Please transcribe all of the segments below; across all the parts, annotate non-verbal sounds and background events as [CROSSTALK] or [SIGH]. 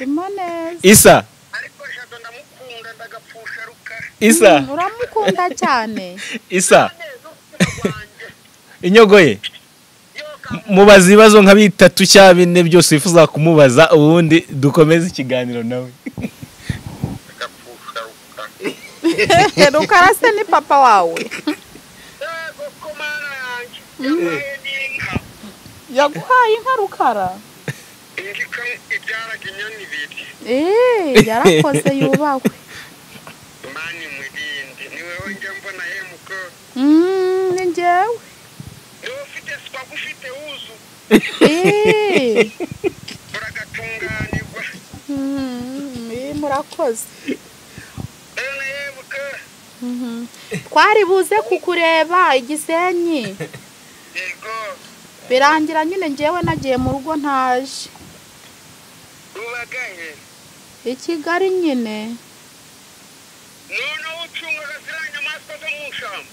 urimo neza isa isa. Mm, uramukunda cyane. [LAUGHS] Isa. Inyogoye mubaza ibibazo nka bitatu cyangwa bine byose wifuza kumubaza ubundi dukomeze ikiganiro nawe. [LAUGHS] Rukara se ni papa wawe. Yaguhaye inka rukara ingika ibyaraga inyana ibiri eee yarakoze [LAUGHS] yubahwe mani murindi ni wowe njya mbona hemuka Mm, ni njyewe. Niba ufite sipagu ufite wuzu eee uragatunganirwa Mm, eh, murakoze. Mhm. twari buze kukureba igisenyi. Yego birangira nyine njyewe nagiye mu rugo ntaje. Ubagahe i kigali nyine. Noneho ucungaga ziriya nyamaswa zo mu ishyamba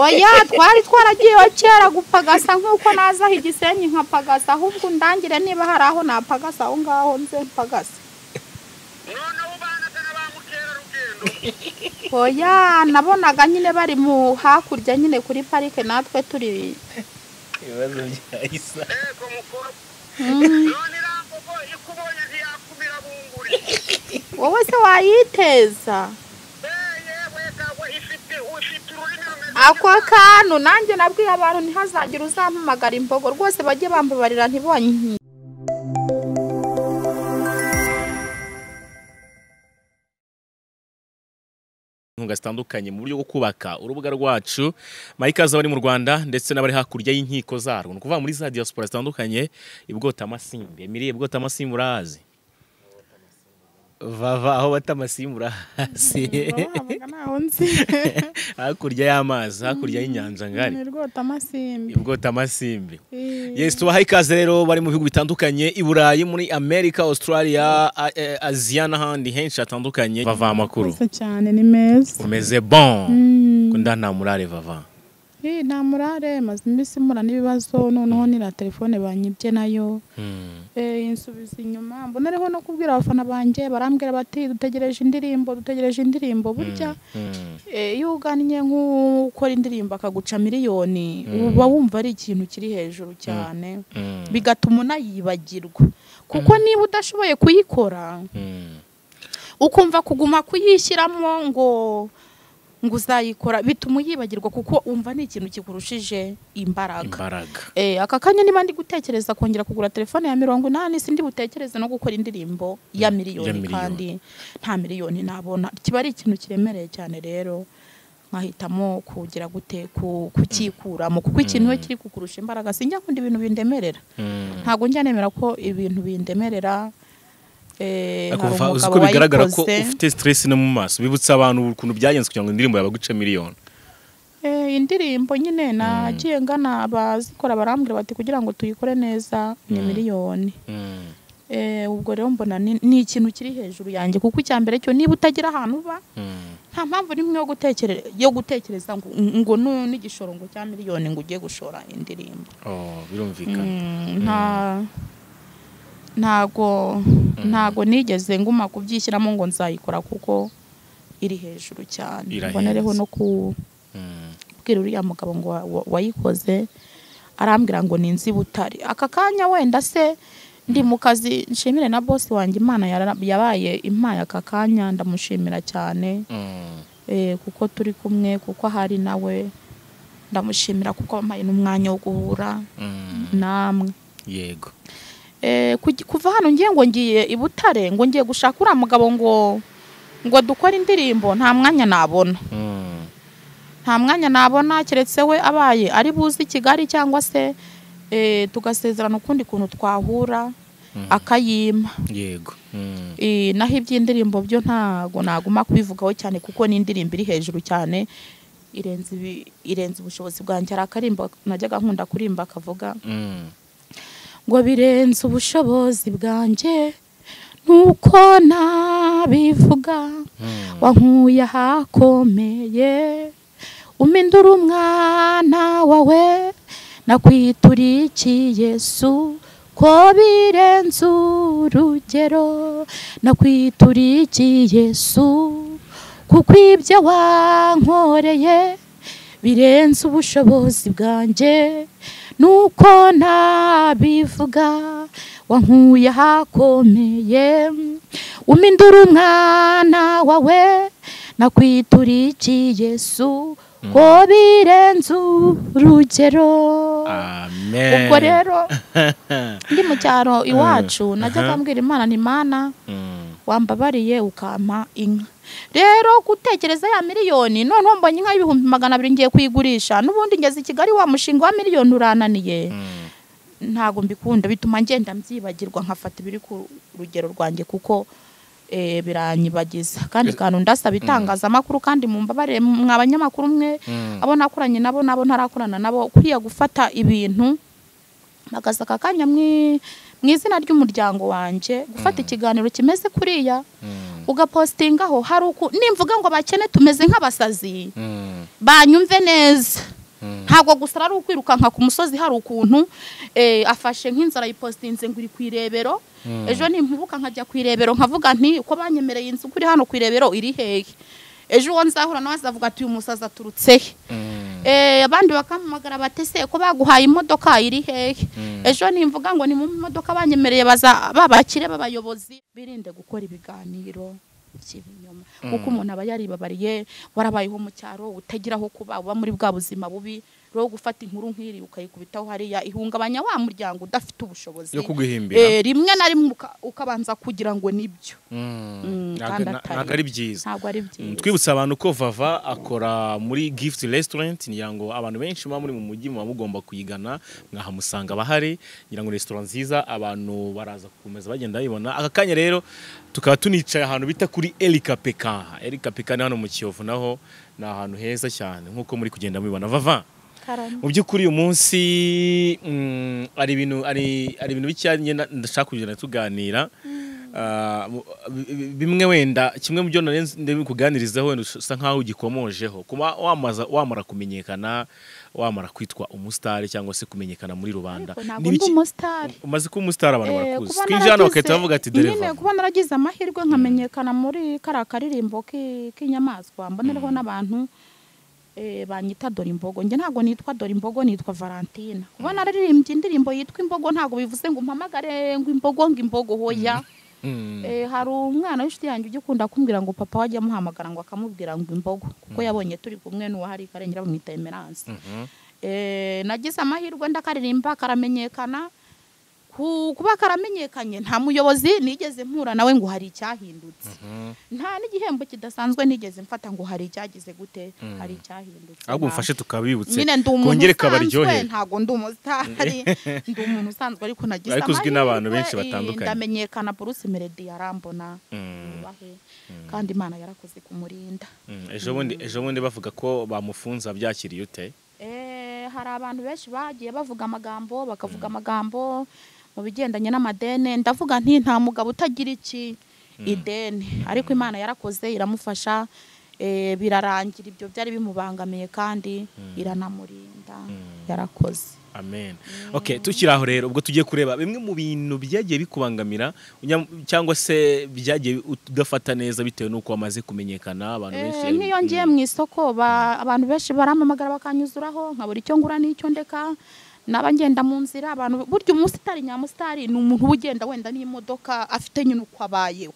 [LAUGHS] oya twari twaragiyeho kera gupagasa nk'uko nazaho igisenyi nkapagasa ahubwo undangire niba hari aho napagasa aho ngaho nze mpagase. Noneho ubanaga na ba mukerarugendo. Oya nabonaga nyine bari mu hakurya nyine kuri parike natwe turi ibibazo bya isa. Yego mukuru Mm, none irambogo ikubonye ntiyakumira bunguri. Wowe se wayiteza? Eh, ako kantu nanjye nabwiye abantu ntihazagire uzampamagara imbogo. Rwose bajye bambabarira ntibonye inkunga zitandukanye mu buryo bwo kubaka urubuga rwacu mayikazi abari mu rwanda ndetse n'abari hakurya y'inkiko zarwo. Ni ukuvuga muri za diaspora zitandukanye ibwota amasimbi emiriye ibwota amasimbi vava aho bata ntaho nzi hakurya y'amazi hakurya y'inyanja ngari. Amasimbi ibwota amasimbi yes tubaha ikaze rero bari mu bihugu bitandukanye i burayi muri amerika australia eh, aziya n'ahandi henshi hatandukanye. Vava amakuru. Umeze bon. Mm. ko nda nta murare vava. Eh, nta murare maze iminsi mpura n'ibibazo noneho nira telefone banyibye na yo Hmm. Eh, insubiza inyuma mbonereho no kubwira abafana banjye barambwira bati dutegereje indirimbo dutegereje indirimbo burya Hmm. Eh, iyo ugannye nk'ukora indirimbo akaguca miliyoni uba wumva ari ikintu kiri hejuru cyane Hmm. bigatuma unayibagirwa kuko niba udashoboye kuyikora Hmm. ukumva kuguma kuyishyiramo ngo ngo uzayikora bituma uyibagirwa kuko umva ni ikintu kikurushije imbaraga. Eh, aka kanya niba ndi gutekereza kongera kugura telefone ya mirongo inani sindi butekereze no gukora indirimbo ya miliyoni kandi nta miliyoni nabona. Kiba ari ikintu kiremereye cyane rero. Nkahitamo kugira gute ku- kucyikuramo kuko ikintu iyo kiri kukurusha imbaraga. Sinjya nkunda ibintu bindemerera. Hmm. ntabwo njya nemera ko ibintu bindemerera. Uzi umugabo ko bigaragara ko ufite stress no mu maso. Bibutsa abantu ukuntu byagenze kugira ngo indirimbo yawe guce miliyoni. Eh, indirimbo nyine nagiye ngana abazikora barambwira bati kugira ngo tuyikore neza ni miliyoni. Hmm. Eh, ubwo rero mbona ni ikintu kiri hejuru yanjye. Kuko icya mbere cyo niba utagira ahantu uba Hmm. nta mpamvu n'imwe yo gutekereza yo gutekereza ngo n'igishoro ngo cya miliyoni ngo ugiye gushora indirimbo. Oh, birumvikana. Ntago ntago nigeze nguma kubyishyiramo ngo nzayikora kuko iri hejuru cyane. Mbonereho no Hmm. kubwira uriya mugabo ngo wa- wa- wayikoze arambwira ngo ni nzi butare. Aka kanya wenda se ndi mu kazi nshimire na bosi wanjye imana yabaye impaye aka kanya ndamushimira cyane. Eh, kuko turi kumwe kuko ahari nawe ndamushimira kuko wampaye n'umwanya wo guhura namwe. Yego. Kuva hano ngiye ngo ngiye i butare ngo ngiye gushaka uriya mugabo ngo ngo dukore indirimbo nta mwanya nabona Hmm. nta mwanya nabona keretse we abaye ari buze i kigali cyangwa se eh, tugasezerana ukundi kuntu twahura akayima yego Hmm. Eh, naho iby'indirimbo byo ntago naguma kubivugaho cyane kuko ni indirimbo iri hejuru cyane irenze ubushobozi bwanjye hari akarimbo najyaga nkunda kurimba akavuga Hmm. Ngo birenze ubushobozi bwanjye nuko nabivuga Hmm. wankuye ahakomeye umindura umwana wawe nakwiturikiye yesu ko birenze urugero nakwiturikiye yesu kuko ibyo wankoreye birenze ubushobozi bwanjye nuko ntabivuga wankuye ahakomeye umindura umwana wawe nakwiturikiye yesu ko birenze urugero. Ubwo rero [LAUGHS] ndi mu cyaro iwacu najyaga aha. mbwira imana ni mana? Mm, wambabariye ukampa inka. Rero gutekereza ya miliyoni noneho mbonye inka y'ibihumbi magana abiri ngiye kuyigurisha n'ubundi ngeze i kigali wa mushinga wa miliyoni urananiye. Mm, ntabwo mbikunda bituma ngenda mbyibagirwa nkafata ibiri ku rugero rwanjye kuko eh, biranyibagiza. Kandi kantu ndasaba itangazamakuru kandi mu mbabarire mwa banyamakuru mwe mm. abo nakoranye nabo nabo ntarakorana nabo kuriya gufata ibintu. Bagaza aka kanya mu izina ry'umuryango wanjye gufata ikiganiro kimeze kuriya. Ugapositingaho hari uku nimvuga ngo bakene tumeze nk'abasazi. Mm, banyumve neza. Mm. ntabwo gusa ari ukwirukanka ku musozi hari ukuntu eh, afashe nk'inzara yipositinze ngo iri ku irebero. Mm. ejo nimpubuka nkajya ku irebero nkavuga nti uko banyemereye inzu kuri hano ku irebero iri hehe? Ejo uwo nzahura nawe azavuga ati uyu musazi aturutse he? Mm, abandi bakampamagara batese ko baguhaye imodoka iri hehe? Mm. ejo nimvuga ngo ni mu modoka banyemereye baza babakire b'abayobozi birinde gukora ibiganiro by'ibinyoma. Kuko umuntu aba yaribabariye warabayeho mu cyaro utagira aho kuba uba muri bwa buzima bubi rero gufata inkuru nk'iri ukayikubitaho hariya ihungabanya wa muryango udafite ubushobozi. Yo kuguhimbira. Eh, rimwe na rimwe uka- ukabanza kugira ngo ni byo. Mm, Mm, ntago ari byiza. Ntabwo ari Mm, byiza twibutsa abantu ko vava akora muri gift restaurant ngira ngo abantu benshi muba muri mu mujyi muba mugomba kuyigana mwahamusanga abahari ngira ngo restaurant nziza abantu baraza gukomeza bagenda bayibona aka kanya rero tukaba tunicaye ahantu bita kuri Erika Peka Erika Peka ni hano mu Kiyovu naho ni ahantu heza cyane nk'uko muri kugenda mubibona. Vava. Mu by'ukuri uyu munsi mm, hari ibintu hari ibintu bicanye na- ndashaka kugenda tuganira. Ah, bi- bi- bimwe wenda kimwe mu byo ndabikuganirizaho wenda usa nkaho ugikomojeho. Kuba wamaza wamara kumenyekana wamara kwitwa umusitari cyangwa se kumenyekana muri rubanda. Umaze kuba umusitari abantu Eh, barakuzi kuba twinjira hano bagahita bavuga ati dereva kuba naragize amahirwe nkamenyekana muri kariya karirimbo ki- k'inyamaswa mbonereho n'abantu. Banyita dore imbogo. Njye ntabwo nitwa dore imbogo nitwa valentina. Kuba nararirimbye indirimbo yitwa imbogo ntabwo bivuze ngo umpamagare ngo imbogo ngo imbogo hoya. Mm, Eh, hari umwana w'inshuti yanjye ujya ukunda kumbwira ngo papa wajya amuhamagara ngo akamubwira ngo imbogo. Kuko yabonye turi kumwe n'uwahari karengera bamwita emerance. Eh, nagize amahirwe ndakaririmba karamenyekana. Kuba karamenyekanye nta muyobozi nigeze mpura nawe ngo hari icyahindutse. Mhm. nta n'igihembo kidasanzwe nigeze mfata ngo hari icyagize gute Mm. hari icyahindutse. Ahubwo mufashe tukabibutse. Nyine ndi umuntu kongere usanzwe kabaryohere ntabwo ndi umusitari [LAUGHS] ndi umuntu usanzwe ariko nagize Ariko uzwi n'abantu benshi batandukanye. ndamenyekana Bruce Melody yarambona. Mm, yubahe. Kandi Imana yarakoze kumurinda. Mm. ejo bundi ejo bundi bavuga ko bamufunze byakiriye ute? Eh, hari abantu benshi bagiye bavuga amagambo bakavuga amagambo. Mu bigendanye n'amadene. Ndavuga nti nta mugabo utagira iki ideni ariko imana yarakoze iramufasha eh, birarangira. Ibyo byari bimubangamiye kandi iranamurinda. Yarakoze. Amen. Okay tukiri aho rero ubwo tugiye kureba bimwe mu bintu byagiye bikubangamira cyangwa se byagiye udafata neza bitewe n'uko wamaze kumenyekana abantu benshi Eh, nk'iyo ngiye mu isoko ba- abantu benshi barampamagara bakanyuzuraho nkabura icyo ngura n'icyo ndeka naba ngenda mu nzira abantu burya umusitari nyamusitari ni umuntu uba ugenda wenda n'imodoka afite nyine uko abayeho.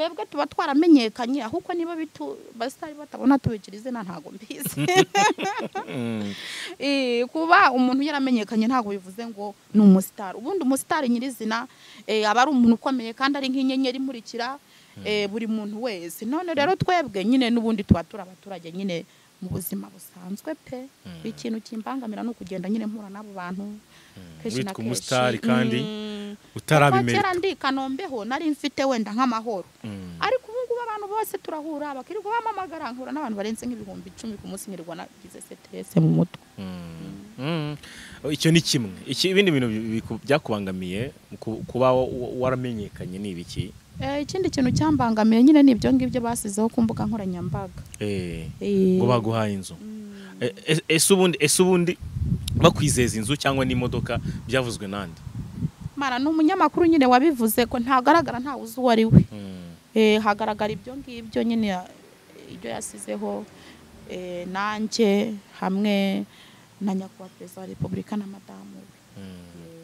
Twebwe tuba twaramenyekanye ahubwo niba bitu basitari batabona tubigira izina ntabwo mbizi. Mm, [LAUGHS] Eh, kuba umuntu yaramenyekanye ntabwo bivuze ngo ni umusitari. Ubundi umusitari nyirizina eh, aba ari umuntu ukomeye kandi ari nk'inyenyeri imurikira eh, buri muntu wese. None rero twebwe nyine n'ubundi tuba turi abaturage nyine mu buzima busanzwe pe. Ikintu kimbangamira ni ukugenda nyine mpura n'abo bantu. Kenshi na kenshi kandi Mm. kuva utarabimenya kera ndi kanombeho nari mfite wenda nk'amahoro. Mm. ariko ubu ngubu abantu bose turahura bakirirwa bamamagara nkura n'abantu barenze nk'ibihumbi icumi ku munsi nkirirwa nagize seterese mu mutwe. Mm. icyo ni kimwe. Ibindi bintu byakubangamiye ku- kuba wa- wa- waramenyekanye ni ibiki? Ikindi kintu cyambangamiye nyine ni ibyo ngibyo basizeho ku mbuga nkoranyambaga. Eh, Eh, ngo baguhaye inzu. Mm, ese ubundi ese ubundi bakwizeza inzu cyangwa n'imodoka byavuzwe nande mara ni umunyamakuru nyine wabivuze ko ntagaragara ntawe uzi uwo ari we. Eh, hagaragara ibyo ngibyo nyine ibyo yasizeho eh, nanjye hamwe na nyakubahwa perezida wa repubulika na madamu we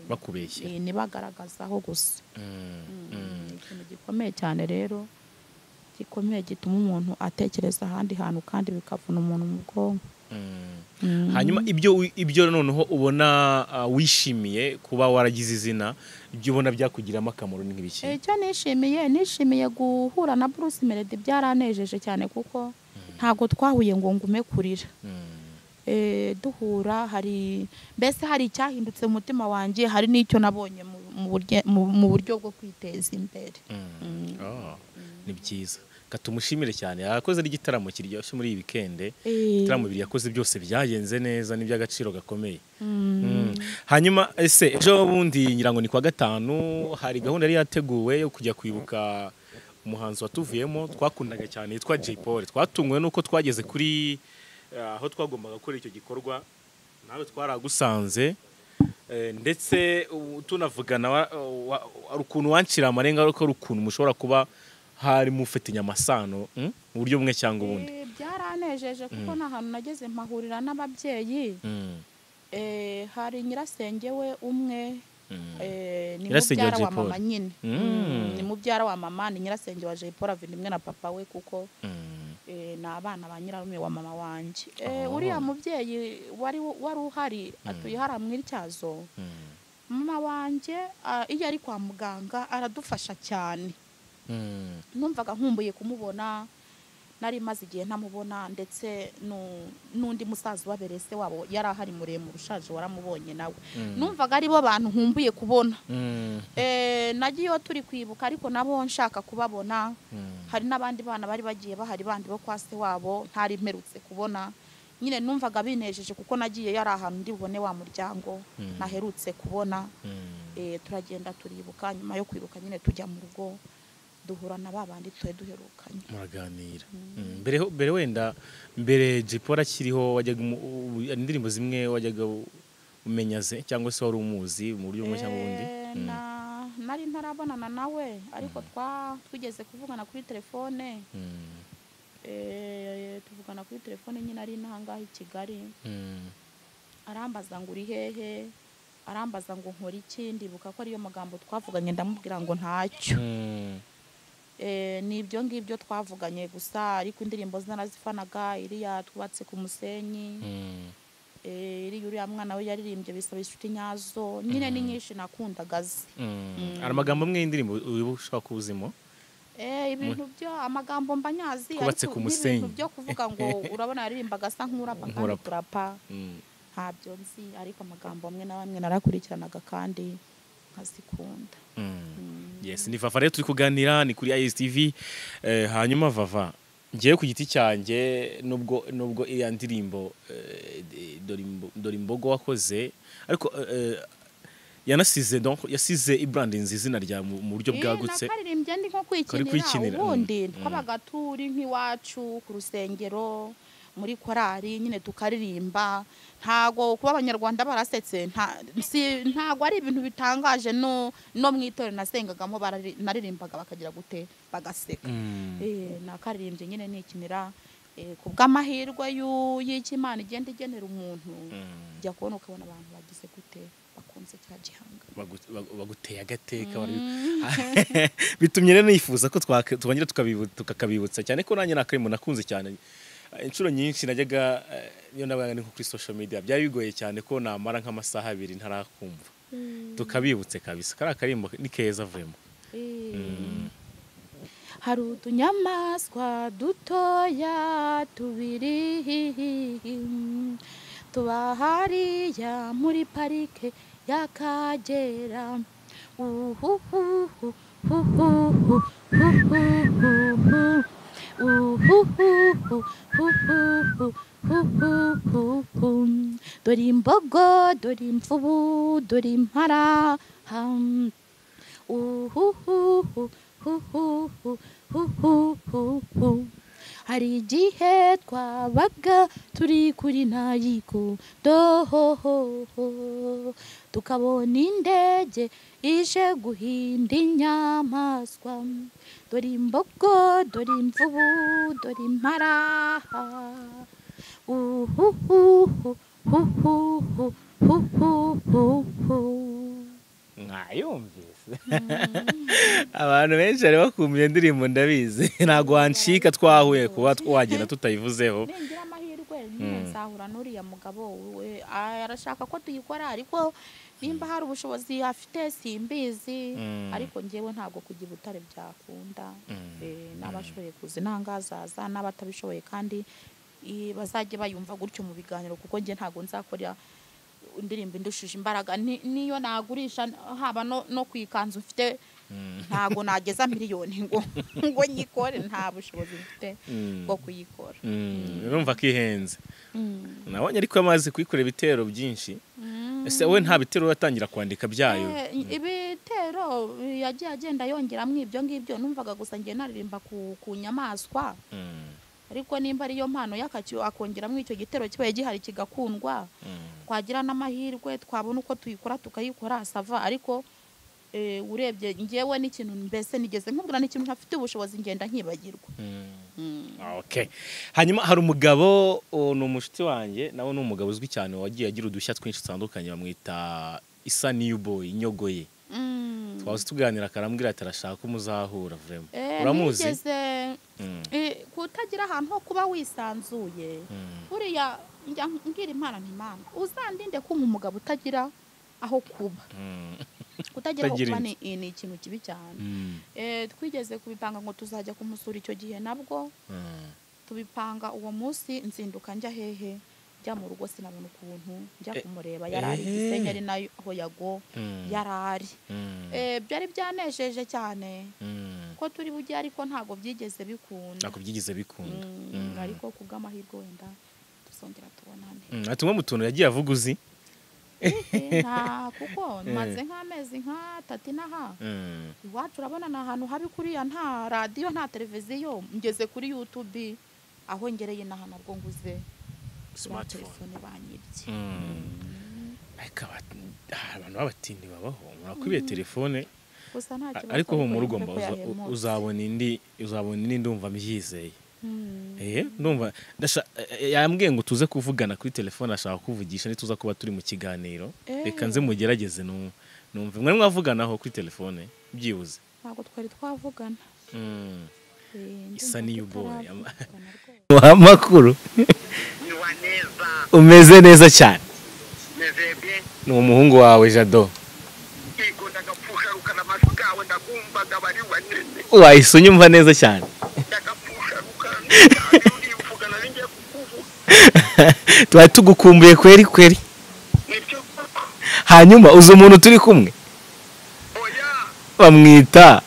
bakubeshye Eh, nibagaragazaho gusa Mm. ni ikintu gikomeye cyane rero gikomeye gituma umuntu atekereza ahandi hantu kandi bikavuna umuntu mu bwonko Mm. Mm. hanyuma ibyo ibyo noneho ubona ah, wishimiye kuba waragize izina ibyo ubona byakugiramo akamaro ni nk'ibiki icyo nishimiye nishimiye guhura na Bruce Melody byaranejeje cyane kuko ntabwo twahuye ngo ngume kurira Mm. Eh, duhura hari mbese hari icyahindutse mu mutima wanjye hari n'icyo nabonye mu- buryo- bwo kwiteza imbere. Mm. Ah, ni byiza. Katumushimire cyane. Yakoze n'igitaramo kiryoshye muri iyi wikende Eh, ibitaramo bibiri yakoze byose byagenze neza ni iby'agaciro gakomeye. Mm, Mm. hanyuma ese ejo bundi ngira ngo ni kwa gatanu hari gahunda yari yateguwe yo kujya kwibuka umuhanzi watuvuyemo? Twakundaga cyane yitwa Jay Paul. Twatunguwe nuko twageze kuri eh, aho twagombaga gukora icyo gikorwa nawe twaragusanze eh, ndetse tunavugana ukuntu wancira amarenga ariko ari ukuntu mushobora kuba hari mufitanye amasano mm? mu buryo bumwe cyangwa ubundi. Eh, byaranejeje kuko nta hantu nageze mpahurira n'ababyeyi. Mm. Eh, hari nyirasenge we umwe eh, ni mubyara wa mama nyine. Ni mubyara wa mama ni nyirasenge wa Jay Paul avindimwe na papa we kuko eh, ni abana ba nyirarume wa mama wanjye Eh, Oh. uriya mubyeyi wari wari uhari atuye hariya mu ityazo Mm. mama wanjye iyo ari kwa muganga aradufasha cyane Mm. numvaga nkumbuye kumubona nari maze igihe ntamubona ndetse nu- n'undi musaza ubabereye se wabo yari ahari muremure ushaje waramubonye nawe Mm. numvaga ari bo bantu nkumbuye kubona Mm. Eh, nagiyeyo turi kwibuka ariko nabo nshaka kubabona Mm. hari n'abandi bana bari bagiye bahari bandi bo kwa se wabo ntari mperutse kubona nyine numvaga binejeje kuko nagiye yari ahantu ndi bubone wa muryango naherutse kubona. Eh, turagenda turibuka nyuma yo kwibuka nyine tujya mu rugo duhura na ba bandi twari duherukanye muraganira Mm. mbere ho- mbere wenda mbere Jipora akiriho wajyaga indirimbo zimwe wajyaga umenya ze cyangwa se wari umuzi mu buryo bumwe cyangwa ubundi Eh, Mm. na- nari ntarabonana nawe ariko twa twigeze kuvugana kuri telefone Mm. Eh, tuvugana kuri telefone nyine ari n'ahangaha i kigali Mm. arambaza ngo uri hehe arambaza ngo nkora iki ndibuka ko ariyo magambo twavuganye ndamubwira ngo ntacyo Mm. Ni ibyo ngibyo twavuganye gusa ariko indirimbo narazifanaga iriya twubatse ku musenyi. Mm. eh, iriya uriya mwana we yaririmbye bisaba inshuti nyazo. Nyine ni nyinshi nakundaga ze. Mm. hari amagambo amwe y'indirimbo ushobora kuba uzimo Eh, ibintu byo amagambo mba nyazi ariko n'ibintu byo kuvuga ngo [LAUGHS] urabona yaririmbaga asa nk'urapa kandi turapa. Ntabyo nzi ariko amagambo amwe na bamwe narakurikiranaga kandi nkazikunda Mm. yes ni vava rero turi kuganira ni kuri ISTV eh, hanyuma vava ngewe ku giti cyanjye nubwo nubwo iriya ndirimbo eh, dore imbo- dore imbogo wakoze ariko eh, yanasize yasize ibrandinze izina rya mu buryo bwagutse. nakaririmbye ndi nko Kari kwikinira kwikinira, ubundi mm, twabaga turi nk'iwacu ku rusengero muri korali nyine tukaririmba. Ntago kuba abanyarwanda barasetse ntago ari ibintu bitangaje no mu itorero nasengagamo naririmbaga bakagira gute? Bagaseka. Mm. Eh, nakaririmbye nyine nikinira eh, ku bw'amahirwe y'icyo imana igenda igenera umuntu. Mm. jya kubona ukabona abantu bagize gute bakunze cya gihanga. Bagu- bagu- baguteye agateka barabi- [LAUGHS] bitumye rero nifuza ko twongera tukakabibutsa. Cyane ko nanjye nakarimo nakunze cyane. Inshuro nyinshi najyaga eh, iyo nabaga ni nko kuri social media. Byari bigoye cyane ko namara nk'amasaha abiri ntarakumva. Tukabibutse kabisa. Kariya karimbo ni keza avuyemo Mm. hari utunyamaswa dutoya tubiri tuba hariya muri parike y'akagera. Uhuhuhu dore imbogo dore imvubu dore impara hari igihe twabaga turi kuri ntayiko dohohoho tukabona indege ije guhinda inyamaswa dore imbogo dore imvubu dore imparaha uhuhuhu huhuhu huhuhu mwayumvise abantu benshi bari bakumva iyo ndirimbo ndabizi ntabwo wancika twahuye kuba twagenda tutayivuzeho nzahura n'uriya mugabo we arashaka ko tuyikora ariko nimba hari ubushobozi afite simbizi Mm. ariko ngewe ntabwo kujya i butare byakunda Mm. Eh, n'abashoboye kuza intangazaza n'abatabishoboye kandi bazajye bayumva gutyo mu biganiro kuko njye ntabwo nzakora indirimbo indushije imbaraga Ni- niyo nagurisha haba no, no ku ikanzu mfite ntabwo [LAUGHS] nageza miliyoni ngo [LAUGHS] ngo nyikore. Nta bushobozi mfite Mm. bwo kuyikora. Mm, urumva ko ihenze. Mm. nabonye ariko amaze kuyikora ibitero byinshi. Ese wowe nta bitero uratangira kwandika byayo? Eh, ibitero yagiye agenda yongeramo ibyo ngibyo. Numvaga gusa ngiye naririmba ku, nyamaswa. Mm, ariko nimba ariyo mpano y'akacyo akongeramo icyo gitero kibaye gihari kigakundwa. Mm, twagira n'amahirwe twabona uko tuyikora tukayikora sava. Ariko urebye ngewe n'ikintu mbese nigeze nkubwira n'ikintu ntafite ubushobozi ngenda nkibagirwa mm. Mm. Ah, hanyuma hari umugabo ni umushuti wanjye nawe ni umugabo uzwi cyane wagiye agira udushya twinshi dutandukanye bamwita isa niyuboyi inyogoye Mm. twahoze tuganira akarambwira ati arashaka ko muzahura vrema Eh, uramuzi? nigeze Mm, eh, kutagira ahantu ho kuba wisanzuye. Buriya njya mbwira imana ntimana uzandinde kumpa umugabo utagira aho kuba. Kutagira aho kuba ni, ikintu kibi cyane. Mm, eh, twigeze kubipanga ngo tuzajya kumusura icyo gihe nabwo. Mm. tubipanga uwo munsi nzinduka njya hehe njya mu rugo sinabona ukuntu njya Eh, kumureba. Yari ari eh. gisenyi ari naho yago Mm, yari ari. Byari byanejeje cyane. Ko turi bujye ariko ntabwo byigeze bikunda. Ntabwo byigeze bikunda. Ariko ku bw'amahirwe wenda tuzongera tubonane. Mm, ati umwe mu tuntu yagiye avuga uzi nta [LAUGHS] kuko maze nk'amezi nk'atatu inaha Mm, iwacu urabona ni ahantu habi kuriya nta radiyo nta televiziyo. Ngeze kuri yutubi aho ngereye n'aha nabwo nguze telefone banyibye. Mm. ariko aba- ah, abantu b'abatindi babaho. Murakwibiye telefone? Ariko uza- yahemutse. uzabona indi uzabona indi ndumva mbyizeye. Mm. eh ndumva. Ndasha- eh, yambwiye ngo tuze kuvugana kuri telefone ashaka kuvugisha nituza kuba turi mu kiganiro. Eh. reka nze mugerageze nu- numve. Mwari mwavuganaho kuri telefone? Byibuze. Ntabwo twari twavugana. Mm. Eh, ndumva Isa n'iy'uboye. amakuru [LAUGHS] umeze neza cyane. Ni umuhungu wawe jado. Wahise unyumva neza cyane. [LAUGHS] twari tugukumbuye kweri kweri. Hanyuma uzi umuntu turi kumwe? Bamwita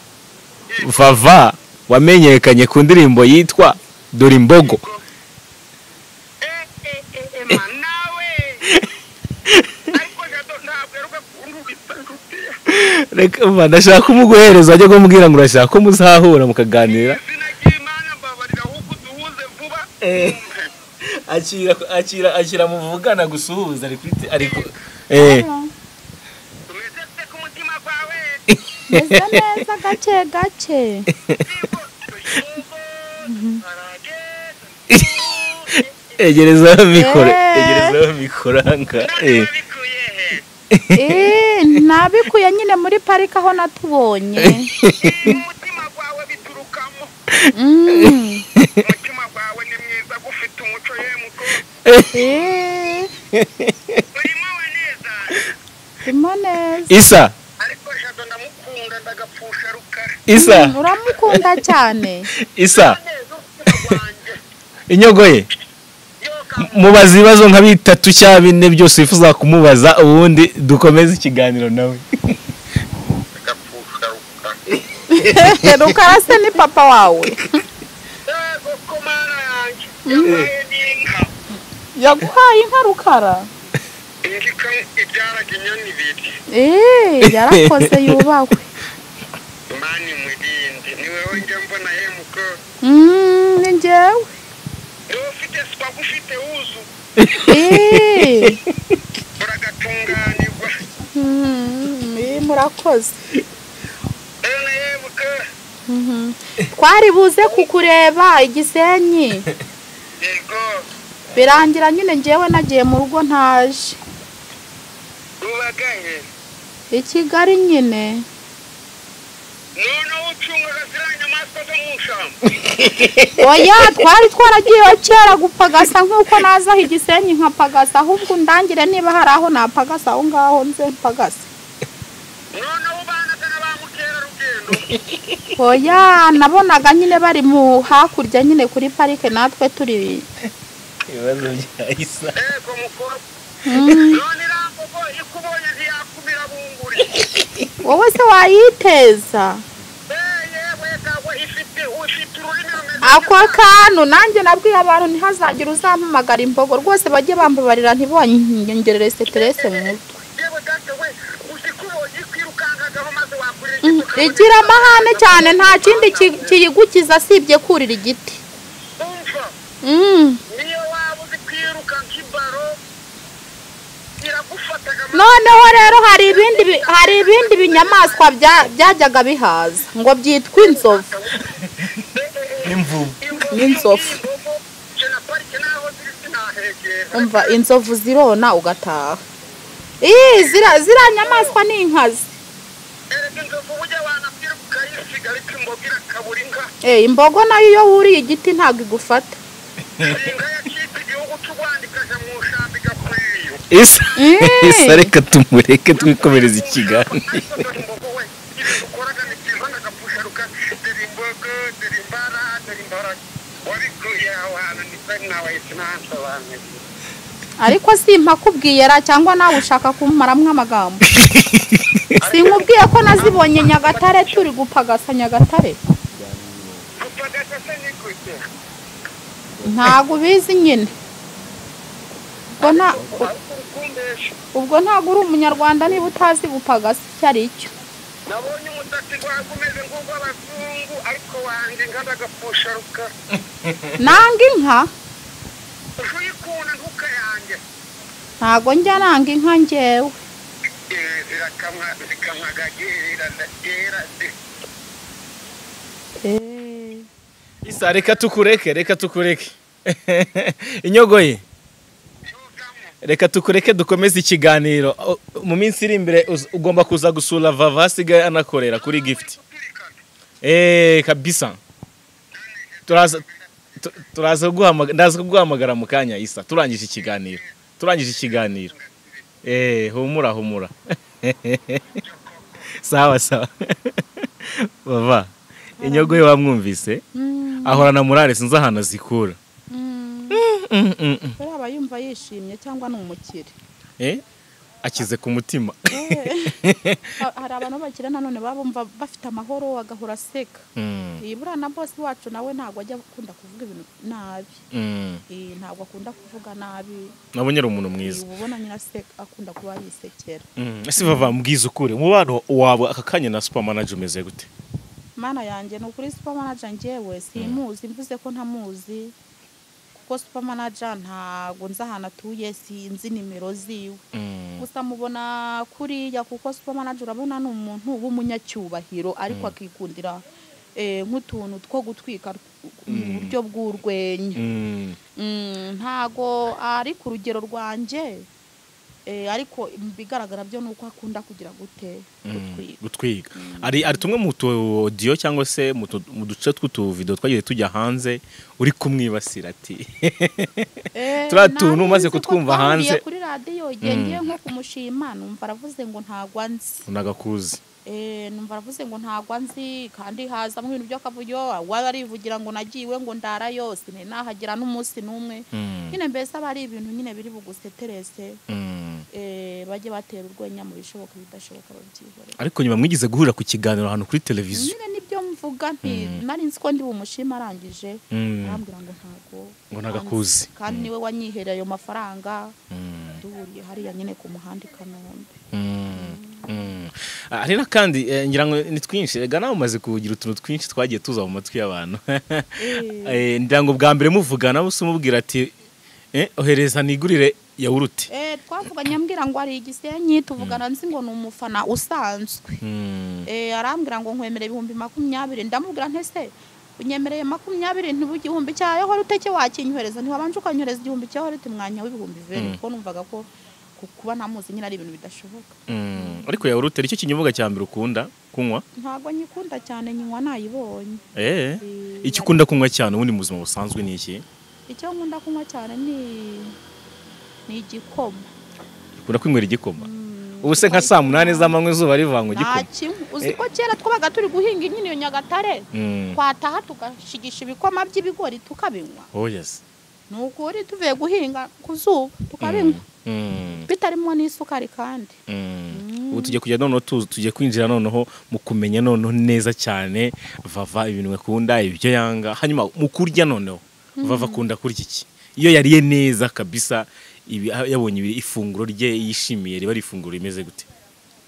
vava wamenyekanye ku ndirimbo yitwa dore imbogo. [LAUGHS] Reka mba ndashaka kumuguhereza ajya kumubwira ngo urashaka ko muzahura mukaganira izina ry'imana mbabarira ahubwo duhuze vuba Eh. Akira akira akira muvugana gusuhuza ari kuri te- ari ku- eh. Tumeze se ku mutima kwawe meze neza gake gake. [LAUGHS] Egerezaho mikoro Eh. egerezaho mikoro anga eh. Eh, nabikuye nyine muri parike aho natubonye. Umutima gwawe biturukamo. Mm. umutima gwawe ni gufite umuco yemuko Eh, urimo we neza isa. Ariko jado ndamukunda ndagapfusha rukara. Isa. Mm, uramukunda cyane. Isa. Inyogoye yoka mubaza ibibazo nka bitatu cyangwa bine byose wifuza kumubaza ubundi dukomeze ikiganiro nawe. [LAUGHS] Rukara se ni papa wawe yego ko mana yanjye yabaye n'inka yaguhaye inka rukara. Ibyaraga inyoni ibiri Eh, yarakoze [LAUGHS] yubahwe. Mani murindi. Niwe wongeye mbona yemuko Mm, ni njyewe. Niwe ufite swaga ufite wuzu Eh, uragatunganirwa mm, eh, murakoze. Mhm. twari buze kukureba igisenyi. [LAUGHS] birangira nyine ngewe nagiye mu rugo ntaje. I kigali nyine. Noneho ucungaga ziriya nyamaswa zo mu ishyamba [LAUGHS] oya twari twaragiyeyo kera gupagasa nk'uko nazaho igisenyi nkapagasa ahubwo undangire niba hari aho napagasa aho ngaho nze mpagasa. Noneho ubanaga na ba mukerarugendo. [LAUGHS] oya nabonaga nyine bari mu hakurya nyine kuri parike natwe turi ibibazo bya isa. Mm, wowe se wayiteza? Eh, ako kantu nanjye nabwiye abantu ntihazagire uzampamagara imbogo. Rwose bajye bambabarira ntibongerere siterese mu mutwe yewe data we uzi ko ubonye ikwirukankagaho maze wakurira Mm, igiti igira amahane cyane nta kindi ki- kiyigukiza asibye kurira igiti. Mm. niyo waba uzi kwiruka nk'ibaro iragufataga noneho rero hari ibindi bi- hari ibindi binyamaswa bya- byajyaga bihaza ngo byitwa inzovu. N'inzovu. umva inzovu zirona ugataha. Zira ziriya nyamaswa ni inkazi erega inzovu ujya wanabwirwa ukayisiga ariko imboga irakabura inka Eh, imbogo na yo iyo wuriye igiti ntabwo igufata. Isa isa reka tumureke twikomereza ikiganiro ariko dore imbogo we ibintu ukoraga ni byiza ndagapfusha ruka dore imbogo dore imbara dore imbaraga wabikuye aho hantu nisa nawe sinansobanuye ariko simpakubwiye ra cyangwa nawe ushaka kumaramwo amagambo. [LAUGHS] Sinkubwiye ko nazibonye nyagatare turi gupagasa nyagatare. Gute ntabwo ubizi nyine. Ubwo ntabwo uri umunyarwanda niba utazi gupagasa icyo ari cyo nabonye umusatsi wawe umeze nk'ubw'abazungu ariko wanjye ngandagapfusha ruka. [LAUGHS] Nanga inka? Uyikunda ntukayange ntabwo njya nanga inka ngewe zirakamwa zikamwaga gerera ndagera de isa reka tukureke reka tukureke. [LAUGHS] Inyogoye reka tukureke dukomeze ikiganiro. Mu minsi iri imbere ugomba kuza gusura vava asigaye anakorera kuri gift. Eee kabisa. Turaza kuguhamagara mu kanya isa. Turangije ikiganiro. Turangije ikiganiro. Eee humura humura. [LAUGHS] Sawa sawa. [LAUGHS] Bava inyogoye wamwumvise? Ahorana murare sinzi ahantu azikura Mm, mm, mm. aba yumva yishimye cyangwa ni umukire. Eh? akize ku mutima. Ha- hari abantu bakire nanone baba bumva bafite amahoro agahora aseka. Mm, iyi buriya na bosi wacu nawe ntabwo ajya akunda kuvuga ibintu nabi. Mm. Eh, ntabwo akunda kuvuga nabi. Nabonye ari umuntu mwiza. Uba ubona nyine aseka akunda kuba yisekera Mm, ese bava mbwiza ukuri umubano wawe aka kanya na super manager umeze gute? Mana yanjye ni ukuri super manager njyewe simuzi mvuze ko ntamuzi kuko super manager ntabwo nzi ahantu atuye sinzi nimero ziwe. Mm, gusa mubona kuriya kuko super manager urabona ni umuntu w'umunyacyubahiro ariko akikundira eh, nk'utuntu two gutwika mu buryo bw'urwenya. Mm, Mm, ntago ari ku rugero rwanjye. Ariko bigaragara byo ni uko akunda kugira gute mm, gutwiga. ari ari tumwe mu tudiyo cyangwa se mu duce tw'utuvido twagiye tujya hanze uri kumwibasira ati [LAUGHS] Eh, turiya tuntu umaze kutwumva hanze. kuri radiyo ngiye nko kumushima numva aravuze ngo ntabwo anzi unagakuzi Eh, numva aravuze ngo ntabwo anzi kandi hazamo ibintu by'akavuyo waba arivugira ngo nagiwe ngo ndara yose nahagera n'umunsi n'umwe. Mm, nyine mbese aba ari ibintu nyine biri buguseterese mm. eh, bajye batera urwenya mu bishoboka bidashoboka babyihorera ariko nyuma mwigeze guhurira ku kiganiro ahantu kuri televiziyo? Nyine ni byo mvuga nti nari nzi ko ndi bumushima arangije. Arambwira ngo ntabwo Ngo ntagakuzi. kandi ni we wanyihereye ayo mafaranga. Duhuriye hariya nyine ku muhanda i kanombe. Hari n'akandi eh, ngira ngo ni twinshi. Rega nawe umaze kugira utuntu twinshi twagiye tuza mu matwi y'abantu. Eh, ngira ngo bwa mbere muvugana bose umubwira ati Eh, ohereza nigurire yawurute. Eh, twavuganye ambwira ngo ari igisenyi tuvugana nzi ngo ni umufana usanzwe. Mm. Eh, arambwira ngo nkwemere ibihumbi makumyabiri. Ndamubwira ntese unyemereye makumyabiri? Ntibu igihumbi cya yahorute cye wakinyohereza? Ntiwabanje ukanyohereza igihumbi cya yahorute mwanya w'ibihumbi bibiri. Mm. kuko numvaga ko kuba ntamuzi nyine ari ibintu bidashoboka. Mm. ariko yawurute ni cyo kinyobwa cya mbere ukunda? Kunywa? Ntabwo nyikunda cyane nyinywa nayibonye. Eh? Eh, icyo ukunda kunywa cyane ubundi mu buzima busanzwe ni iki? Icyo nkunda kunywa cyane ni ni igikoma. Ukunda kwinywera igikoma? Mm, ubu se nka saa munani z'amanywa izuba rivanga nta igikoma uzi ko kera twabaga turi guhinga nyine iyo nyagatare? Mm. twataha tugashigisha ibikoma by'ibigori tukabinywa. Oh yes. Ni ukuri tuvuye guhinga ku zuba tukabinywa Mm. bitarimo n'isukari kandi. Mm. ubu tujye kujya noneho tujye kwinjira noneho mu kumenya noneho neza cyane vava ibintu akunda ibyo yanga hanyuma mu kurya noneho. Vava akunda kurya iki? Iyo yariye neza kabisa ibi yabonye ifunguro rye yishimiye riba ari ifunguro rimeze gute?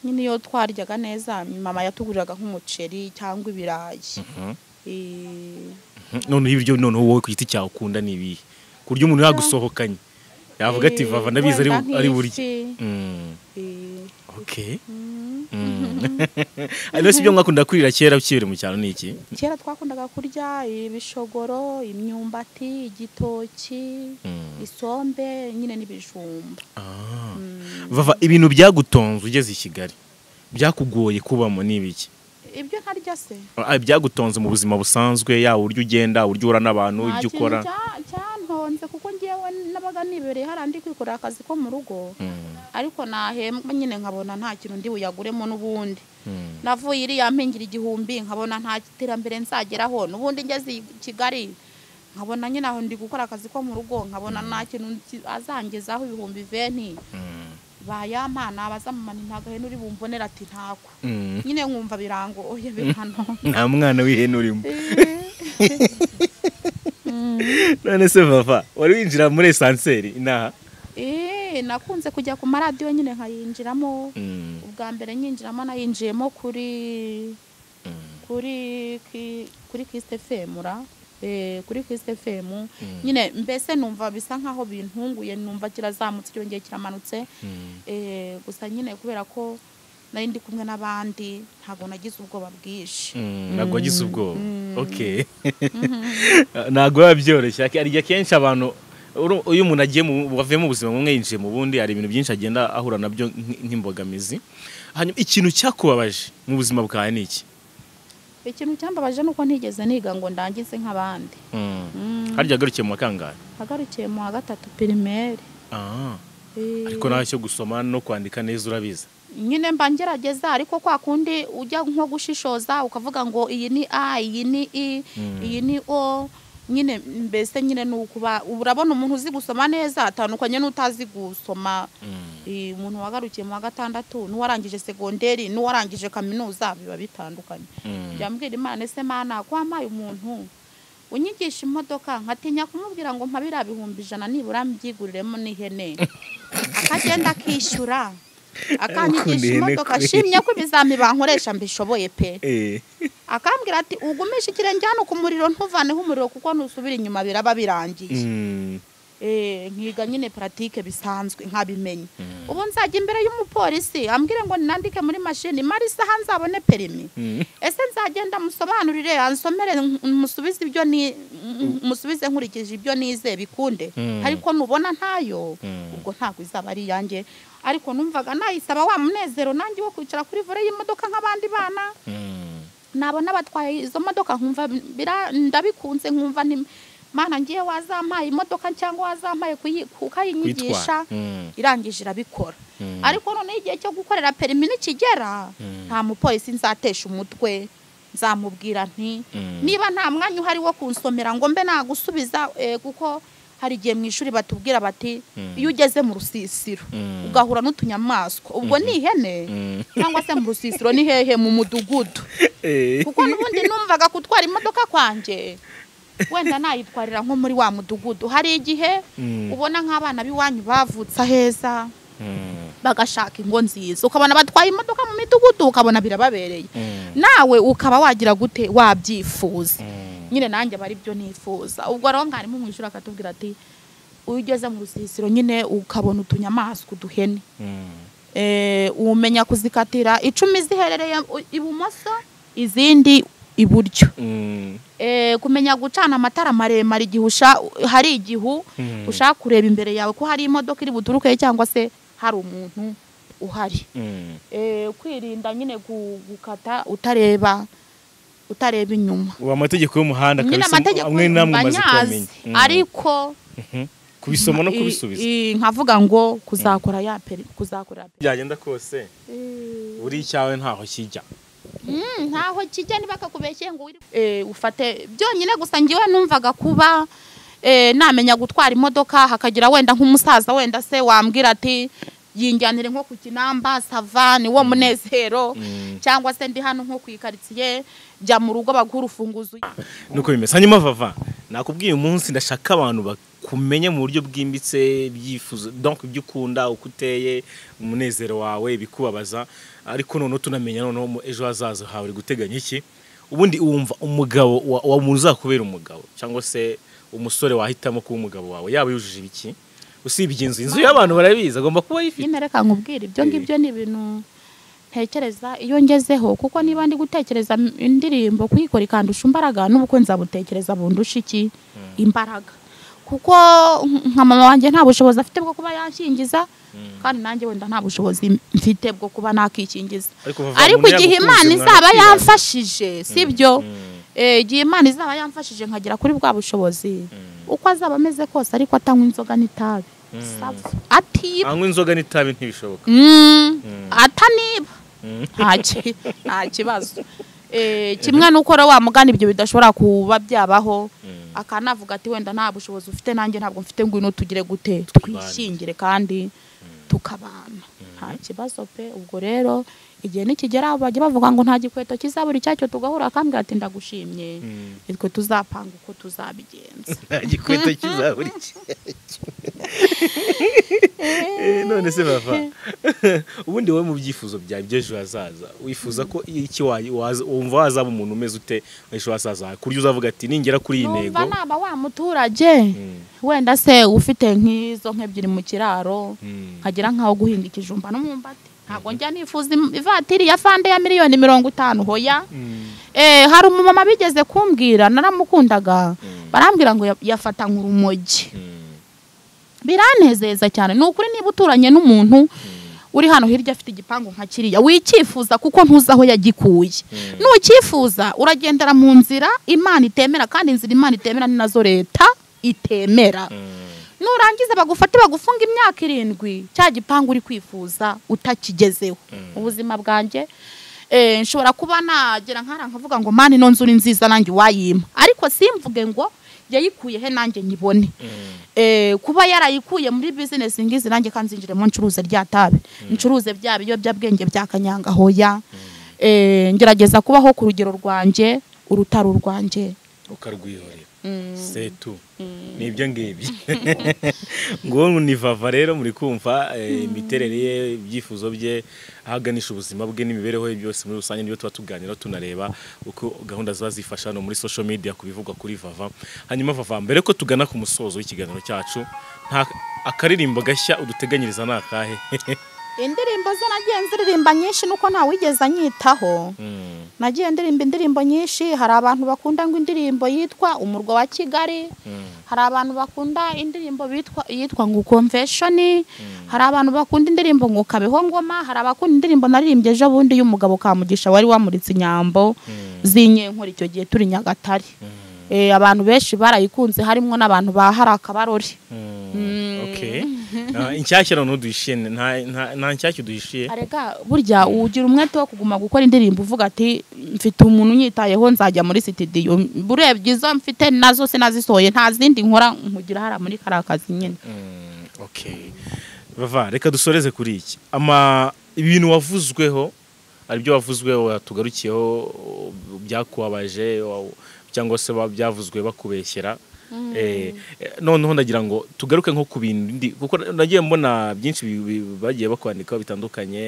Nyine iyo twaryaga neza mama yatuguriraga nk'umuceri cyangwa ibirayi. Mhm. Eh, Mhm. noneho ibyo noneho wowe ku giti cyawe ukunda ni ibihe? Ku buryo umuntu yagusohokanye. Yavuga ati eh, vava ndabizi ari nk'ifi, Mm. eh, okay. Mm. [LAUGHS] Mm. Si ibyo mwakunda kurira kera ukiri mu cyaro ni iki? Kera twakundaga kurya ibishogoro imyumbati igitoki Mm. isombe nyine n'ibijumba. Ah. Vava ibintu byagutonze ugeze i kigali byakugoye kubamo ni ibiki? Ibyo ntarya se. Ah, byagutonze mu buzima busanzwe yaba uburyo ugenda uburyo uhura n'abantu ibyo ukora. Cyantonze kuko ngewe nabaga nibereye hariya ndi kwikorera akazi ko mu rugo Mm, ariko nahembwa nyine nkabona nta kintu ndi buyaguremo n'ubundi. Mm, navuye iriya mpingira igihumbi nkabona nta iterambere nzageraho n'ubundi ngeze i kigali nkabona nyine aho ndi gukora akazi ko mu rugo nkabona nta kintu nzi- azangezaho ibihumbi venti mm, bayampa nabaza mama nti nta gahene uri bumbonera ati ntako nyine nkumva birango oye bihano [LAUGHS] nta mwana w'ihene urimo [LAUGHS] [LAUGHS] none se vava wari winjira muri esanseri inaha? Eh, nakunze kujya ku maradiyo nyine nkayinjiramo. Mm, ubwa mbere nyinjiramo nayinjiyemo kuri mm, kuri ki- kuri Kiss FM ra eh kuri Kiss FM Mm. nyine mbese numva bisa nkaho bintunguye numva kirazamutse cyongeye kiramanutse. Eh gusa nyine kubera ko nari ndi kumwe n'abandi ntabwo nagize ubwoba bwinshi. Mm, ntabwo wagize ubwoba. Mm. okay [LAUGHS] ntabwo biba byoroshye. Hari akenshi abantu uru- iyo umuntu agiye mu wavuye mu buzima bumwe yinjiye mu bundi hari ibintu byinshi agenda ahura na byo nk- nk'imbogamizi. Hanyuma ikintu cyakubabaje mu buzima bwawe ni iki? Ikintu cyambabaje nuko ntigeze niga ngo ndangize nk'abandi. Mm. Mm. harya agarukiye mu wa kangahe hagarukiye mu wa gatatu primaire Ah, ariko nawe cyo gusoma no kwandika neza urabizi. Nyine mba ngerageza ariko kwa kundi ujya nko gushishoza ukavuga ngo iyi ni a iyi ni i Mm. iyi ni o. Nyine mbese nyine ni ukuba urabona umuntu uzi gusoma neza atandukanye n'utazi gusoma. Mm. Eh, umuntu wagarukiye mu wa gatandatu n'uwarangije segonderi n'uwarangije kaminuza biba bitandukanye. Byambwira imana ese mana ko wampaye umuntu? Unyigisha imodoka nkatinya kumubwira ngo mpa biriya bihumbi ijana nibura mbyiguriremo n'ihene akagenda akishyura akanyigisha imodoka ashimye ko ibizami bankoresha mbishoboye pe Eh. akambwira ati ugumisha ikirenge hano ku muriro ntuvaneho umuriro kuko nusubira inyuma biraba birangiye Mm. Nkiga nyine paratike bisanzwe nkabimenya ubu nzajya imbere y'umupolisi ambwire ngo ninandike muri mashini mara isaha nzabone perimi Mm. ese nzagenda musobanurire ansomere musubize ibyo ni m- musubize nkurikije ibyo nize bikunde Mm. ariko nubona ntayo Mm. ubwo ntabwo izaba ari iyanjye ariko numvaga nayisaba wa munezero nanjye wo kwicara kuri vore y'imodoka nk'abandi bana Mm. nabona batwaye izo modoka nkumva ndabikunze nkumva mana ngiye wazampaye imodoka cyangwa wazampaye ukayinyigisha. Mm. irangije irabikora. Mm. ariko noneho igihe cyo gukorera perimi nikigera Mm. nta mupolisi nzatesha umutwe. Nzamubwira nti niba nta mwanya uhari wo kunsomera ngo mbe nagusubiza eh, kuko hari igihe mu ishuri batubwira bati iyo ugeze mu rusisiro ugahura n'utunyamaswa. Ubwo ni ihene. Cyangwa se mu rusisiro ni hehe? Mu mudugudu. [LAUGHS] Eh. kuko n'ubundi numvaga gutwara imodoka kwanjye wenda nayitwarira nko muri wa mudugudu. Hari igihe Mm. ubona nk'abana b'iwanyu bavutse aheza Mm. bagashaka ingo nziza. Ukabona batwaye imodoka mu midugudu ukabona birababereye. Mm. nawe ukaba wagira gute wabyifuza? Nyine nanjye aba ari byo nifuza. Ubwo rero mwarimu mu ishuri akatubwira ati iyo ugeze mu rusisiro nyine ukabona utunyamaswa uduhene. Eh, umenya kuzikatira icumi ziherereye ibumoso izindi iburyo. Mm. eh, kumenya gucana amatara maremare igihe hari igihu Mm. ushaka kureba imbere yawe ko hari imodoka iri buturuke cyangwa se hari umuntu uhari. Mm. eh, kwirinda nyine gu- gukata utareba utareba inyuma. Ubu amategeko y'umuhanda nyine kabisa amategeko amwe n'amwe umaze kuyamenya ariko Mhm. kubisoma no kubisubiza. nkavuga ngo kuzakora ya peri kuzakora ya peri. Byagenda kose. Buri icyawe ntaho kijya. Ntaho kijya niba kakubeshye ngo wiri- eh, ufate byonyine gusa ngiwe numvaga kuba eh, namenya gutwara imodoka hakagira wenda nk'umusaza wenda se wambwira ati yinjyanire nko ku kinamba savani wo munezero Mm. cyangwa se ndi hano nko ku ikaritsiye jya mu rugo baguha urufunguzo nuko bimeze. Hanyuma vava nakubwiye uyu munsi ndashaka abantu bakumenya mu buryo bwimbitse byifuzo donc ibyo ukunda uko uteye umunezero wawe ibikubabaza. Ariko noneho tunamenya noneho ejo hazaza hawe uri guteganya iki? Ubundi wumva umugabo wa, wa muntu uzakubera umugabo cyangwa se umusore wahitamo kuba umugabo wawe. Yaba yujuje ibiki? Usibye inzu. Inzu y'abantu barabizi agomba kuba ayifite. Nyine reka nkubwire. Ibyo ngibyo ni ibintu ntekereza iyo ngezeho kuko niba ndi gutekereza indirimbo kuyikora ikandusha imbaraga n'ubukwe nzabutekereza bundusha iki? Imbaraga. Kuko nk- nka mama wanjye nta bushobozi afite bwo kuba yanshingiza kandi nanjye wenda nta bushobozi mfite bwo kuba nakikingiza ariko ariko umuntu igihe imana izaba yamfashije sibyo. Eh, igihe imana izaba yamfashije nkagera kuri bwa bushobozi. Uko azaba ameze kose ariko atanywa inzoga n'itabi. Sava. atiba. Anywa inzoga n'itabi ntibishoboka Mm, ataniba. [LAUGHS] nta ki- nta kibazo. Eh, kimwe n'uko rero wamugana ibyo bidashobora kuba byabaho. Akanavuga ati wenda nta bushobozi ufite nanjye ntabwo mfite ngwino tugire gute? Twishyingire kandi tukabana. Nta kibazo pe. Ubwo rero igihe nikigera bajya bavuga ngo nta gikweto kizabura icyacyo tugahura akambwira ati ndagushimye. Mm. nitwe tuzapanga uko tuzabigenza. [LAUGHS] Nta gikweto kizabura [LAUGHS] icyacyo none se bava [LAUGHS] ubundi wowe mu byifuzo byawe by'ejo hazaza wifuza ko iki wumva wazaba umuntu umeze ute ejo hazaza? Ku buryo uzavuga ati ningera kuri iyi ntego. numva naba wa muturage. Mm, wenda se ufite nk'izo nk'ebyiri mu kiraro mm, nkagira nk'aho guhinga ikijumba n'umwumbati. Ntabwo njya nifuza ivatiri ya fande ya miliyoni mirongo itanu hoya. Mm, eh, hari umumama bigeze kumbwira naramukundaga. Barambwira ngo ya- yafata nk'urumogi. Biranezeza cyane. Ni ukuri niba uturanye n'umuntu uri hano hirya afite igipangu nka kiriya wikifuza kuko ntuzi aho yagikuye. Nukifuza uragendera mu nzira imana itemera kandi inzira imana itemera ni na zo leta itemera. Mm. nurangiza bagufate bagufunga imyaka irindwi cya gipangu uri kwifuza utakigezeho. Ubuzima bwanjye eh, nshobora kuba nagira nkara nkavuga ngo mani ino nzu ni nziza nanjye wayima ariko simvuge ngo yayikuye he nanjye nyibone eh, kuba yarayikuye muri bizinesi ngizi nanjye kanzinjiremo ncuruze rya tabi ncuruze bya biyobyabwenge bya kanyanga hoya. Eh, ngerageza kubaho ku rugero rwanjye urutaro urwanjye ukarwihorera. Mm. Setu ni ibyo ngibyo. [LAUGHS] Ngo ni vava rero muri kumva eh, imiterere ye ibyifuzo bye ahaganisha ubuzima bwe n'imibereho ye byose muri rusange niyo tuba tuganira tunareba uko gahunda ziba zifasha hano muri social media ku bivugwa kuri vava. Hanyuma vava mbere ko tugana ku musozo w'ikiganiro cyacu nta akaririmbo gashya uduteganyiriza ni akahe? [LAUGHS] Indirimbo ze nagiye nziririmba nyinshi nuko ntawigeze anyitaho. Mm, nagiye ndirimba indirimbo nyinshi hari abantu bakunda ngo indirimbo yitwa umurwa wa kigali mm, hari abantu bakunda indirimbo yitwa ngo convention hari abantu bakunda indirimbo ngo kabeho ngoma hari abakunda indirimbo naririmbye ejo bundi y'umugabo kamugisha wari wamuritse inyambo z'inyenkore icyo gihe turi nyagatare. Abantu benshi barayikunze harimo n'abantu ba hari akabarori mm, okay. [LAUGHS] Ah, inshyashya noneho duhishiye nta nshyashya duhishiye arega burya ugira umwete wo kuguma gukora indirimbo uvuga ati mfite umuntu unyitayeho nzajya muri sitidiyo urebye izo mfite na zo sinazisohoye nta zindi nkora nkugira hariya muri kariya kazi nyine. Mm, okay. Bava reka dusoreze kuri iki. Ama ibintu wavuzweho ari byo wavuzweho tugarukiyeho byakubabaje cyangwa se byavuzwe bakubeshyera Eh, eh, noneho ndagira ngo tugaruke nko ku bintu ndi- kuko nagiye mbona byinshi bagiye bakwandikaho bitandukanye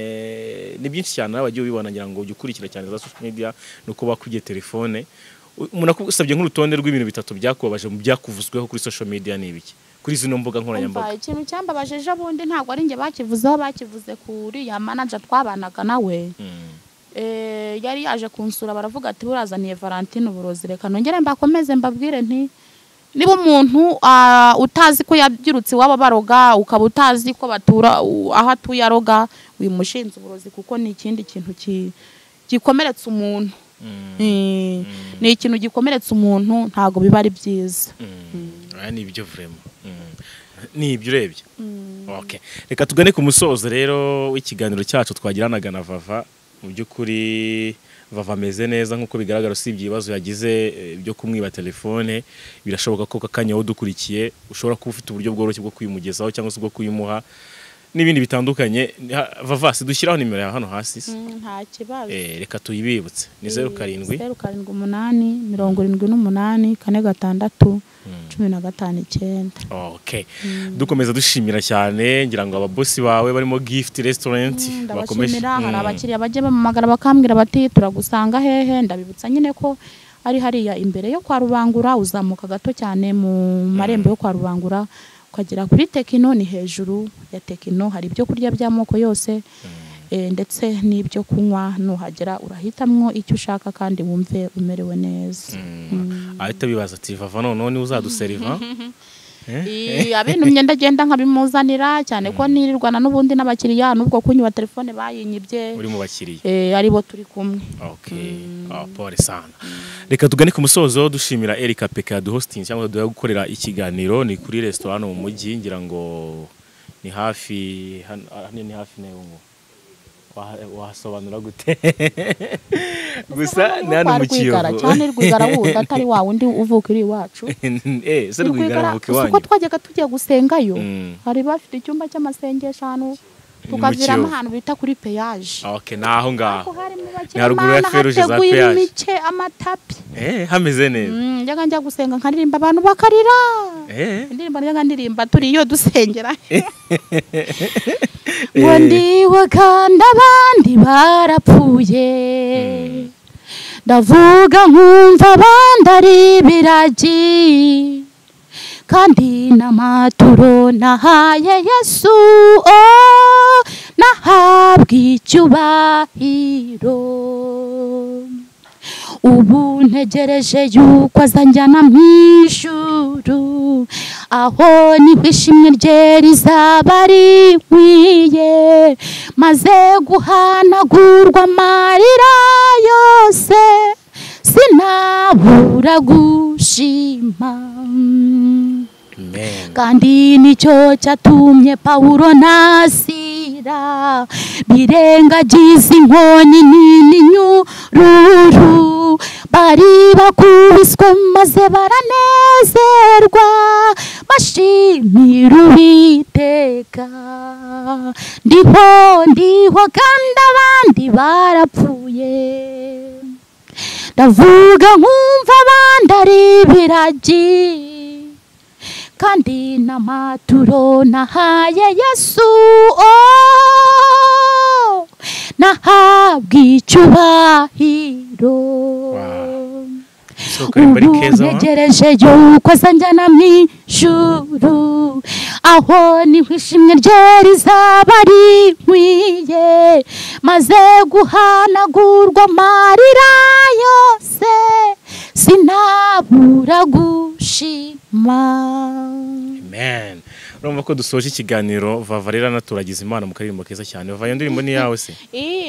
ni byinshi cyane nawe wagiye ubibona ngira ngo ujye ukurikira cyane za social media ni uko bakubye telefone. Umuntu akusabye nk'urutonde rw'ibintu bitatu byakubabaje mu byakuvuzweho kuri social media ni ibiki? Kuri zino mbuga nkoranyambaga. Ikintu cyambabaje ejo bundi ntabwo ari njye bakivuzeho bakivuze kuri ya manager twabanaga nawe. Mm. Yari yaje kunsura baravuga ati burazaniye valentine uburozi reka nongere mbakomeze mbabwire nti niba umuntu ah, utazi ko yabyirutse iwabo baroga ukaba utazi ko batura u- aho atuye aroga wimushinze uburozi kuko ni ikindi kintu ki- gikomeretsa umuntu. Mm. Eh, ni ikintu gikomeretsa umuntu ntabwo biba ari byiza. Mm. aya ni ibyo vrema ni ibyo urebye. Okay. reka tugane ku musozo rero w'ikiganiro cyacu twagiranaga na vava. Mu by'ukuri vava ameze neza nk'uko bigaragara usibye ibibazo yagize eh, byo kumwiba telefone. Birashoboka ko kakanya udukurikiye ushobora kuba ufite uburyo bworoshye bwo kuyimugezaho cyangwa se bwo kuyimuha. N'ibindi bitandukanye. Ha- vava si dushyiraho nimero ya hano hasi? Mm, nta kibazo. Eh, reka tuyibibutse. Ni zeru karindwi. zeru karindwi umunani mirongo irindwi n'umunani kane gatandatu cumi na gatanu icyenda. Okay. dukomeza dushimira cyane ngira ngo ababosi bawe barimo gift restaurant bakomeje hari Mm. abakiriya bajya bamamagara bakambwira bati turagusanga hehe? Ndabibutsa nyine ko ari hariya imbere yo kwa rubangura uzamuka gato cyane mu marembo yo kwa rubangura. Ukagera kuri tekino ni hejuru ya tekino hari ibyo kurya by'amoko yose eh, ndetse n'ibyo kunywa nuhagera urahitamwo icyo ushaka kandi wumve umerewe neza. Mm. ahita bibaza ati vava noneho ni we uzaduseriva [LAUGHS] Ii, [LAUGHS] abintumye ndagenda nkabimuzanira cyane ko nirirwana n'ubundi n'abakiriya n'ubwo kunywa telefone bayinyibye. Uri mu bakiriya. Eh, ari bo turi kumwe. Okay Ah, pole sana. Reka tugane ku musozo dushimira Erika Peka duhosting cyangwa duha gukorera ikiganiro ni kuri restaurant hano mu mujyi ngira ngo ni hafi hano hano ni hafi na yo wahasobanura gute gusa ni hano mu Kiyovu cyane rwigara wundi atari wa wundi uvuka iri iwacu eh se rwigara vuka uko iwanyu twajyaga tugiye gusengayo Mm. hari bafite icyumba cy'amasengesho mu tukaviramo ahantu bita kuri peyaje okay naho ngaho Ni haruguru ya feruje za hateguye peyaje. imice amatapi eh hameze neza Mm, njyaga njya gusenga nkaririmba abantu bakarira eh indirimbo njyaga ndirimba turi iyo dusengera Eh. Ngo ndiwe kandi abandi barapfuye. Ndavuga nkumva abandi ari ibiragi. Kandi n'amaturo nahaye yesu. Oh, nahabwa icyubahiro. Ubu ntegereje yuko azanjyana mu ijuru aho ni ho ishimwe rye rizaba rinkwiye maze guhanagurwa amarira yose. Sinabura gushima. Kandi ni cyo cyatumye pawulo nasira birengagiza inkoni nini nyururu bari bakubiswe maze baranezerwa. Bashimira uwiteka. Ndiho ndiho kandi abandi barapfuye. Ndavuga nkumva abandi ari ibiragi kandi n'amaturo nahaye yesu. Oh, nahabwa icyubahiro. Ubu ntegereje yuko azanjyana mu ijuru. Aho ni ho ishimwe rye rizaba rinkwiye maze guhanagurwa amarira yose. Sinabura gushima amen urumva ko dusoje ikiganiro vava rero naturagize imana mu karirimbo keza cyane vava iyo ndirimbo ni iyawe se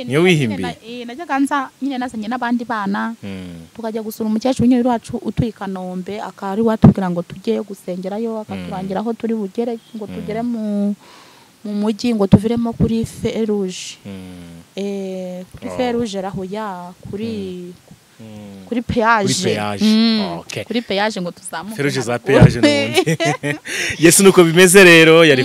Niyo wihimbiye? najyaga nza nyine nazanye n'abandi bana Mm. tukajya gusura umukecuru nyine wacu utuye i kanombe akaba ari watubwira ngo tujye gusengerayo akaturangira aho turi bugere ngo tugere mu mu mujyi ngo tuviremo kuri feruje. Eh, kuri Oh. feruje rahuya kuri Mm. Kuri peyaje Kuri peyaje. Kuri peyaje ngo tuzamuke feruje za peyaje n'ubundi yesu nuko bimeze rero yari